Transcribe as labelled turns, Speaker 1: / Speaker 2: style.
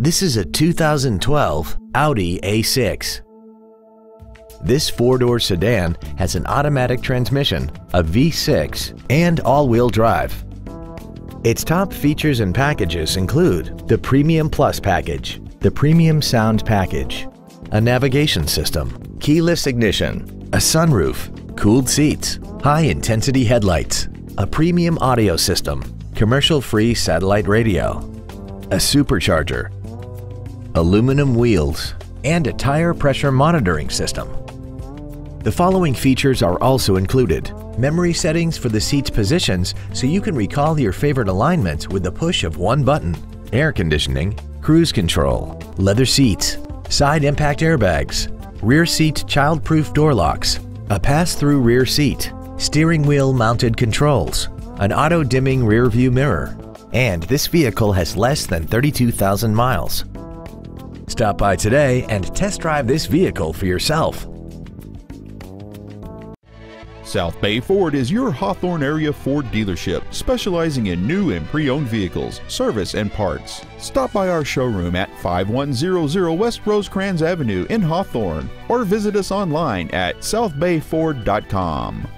Speaker 1: This is a 2012 Audi A6. This four-door sedan has an automatic transmission, a V6, and all-wheel drive. Its top features and packages include the Premium Plus package, the Premium Sound package, a navigation system, keyless ignition, a sunroof, cooled seats, high-intensity headlights, a premium audio system, commercial-free satellite radio, a supercharger, aluminum wheels, and a tire pressure monitoring system. The following features are also included. Memory settings for the seat's positions so you can recall your favorite alignments with the push of one button, air conditioning, cruise control, leather seats, side impact airbags, rear seat child-proof door locks, a pass-through rear seat, steering wheel mounted controls, an auto-dimming rear view mirror, and this vehicle has less than 32,000 miles. Stop by today and test drive this vehicle for yourself.
Speaker 2: South Bay Ford is your Hawthorne area Ford dealership, specializing in new and pre-owned vehicles, service, and parts. Stop by our showroom at 5100 West Rosecrans Avenue in Hawthorne or visit us online at southbayford.com.